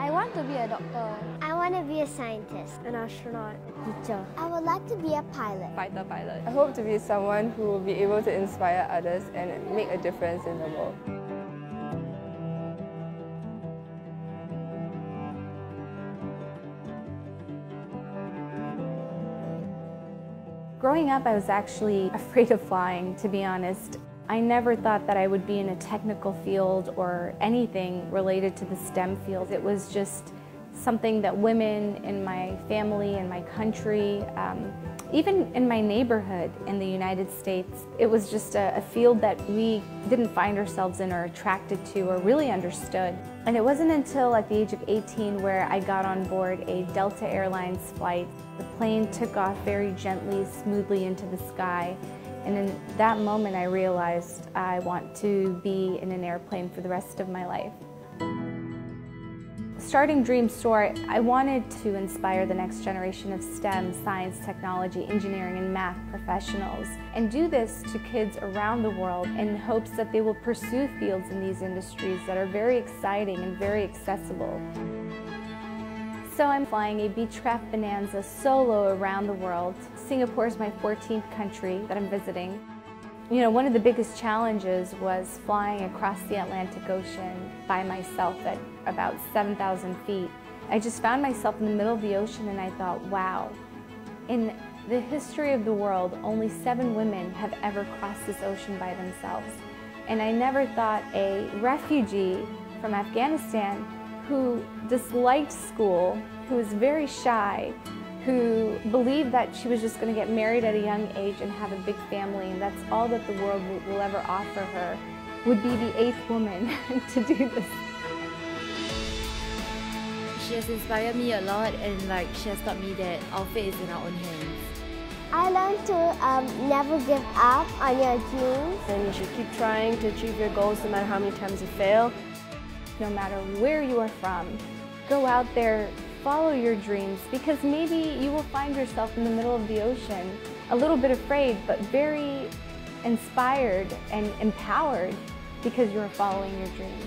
I want to be a doctor. I want to be a scientist. An astronaut. Teacher. I would like to be a pilot. Fighter pilot. I hope to be someone who will be able to inspire others and make a difference in the world. Growing up, I was actually afraid of flying, to be honest. I never thought that I would be in a technical field or anything related to the STEM field. It was just something that women in my family in my country, um, even in my neighborhood in the United States, it was just a, a, field that we didn't find ourselves in or attracted to or really understood. And it wasn't until at the age of 18 where I got on board a Delta Airlines flight. The plane took off very gently, smoothly into the sky. And in that moment, I realized I want to be in an airplane for the rest of my life. Starting Dreams Soar, I wanted to inspire the next generation of STEM, science, technology, engineering, and math professionals, and do this to kids around the world in hopes that they will pursue fields in these industries that are very exciting and very accessible. So I'm flying a Beechcraft Bonanza solo around the world. Singapore is my 14th country that I'm visiting. You know, one of the biggest challenges was flying across the Atlantic Ocean by myself at about 7,000 feet. I just found myself in the middle of the ocean and I thought, wow, in the history of the world, only seven women have ever crossed this ocean by themselves. And I never thought a refugee from Afghanistan who disliked school, who was very shy, who believed that she was just going to get married at a young age and have a big family, and that's all that the world will ever offer her, would be the eighth woman to do this. She has inspired me a lot, and like she has taught me that our fate is in our own hands. I learned to um, never give up on your dreams. And you should keep trying to achieve your goals no matter how many times you fail no matter where you are from. Go out there, follow your dreams, because maybe you will find yourself in the middle of the ocean, a little bit afraid, but very inspired and empowered because you are following your dreams.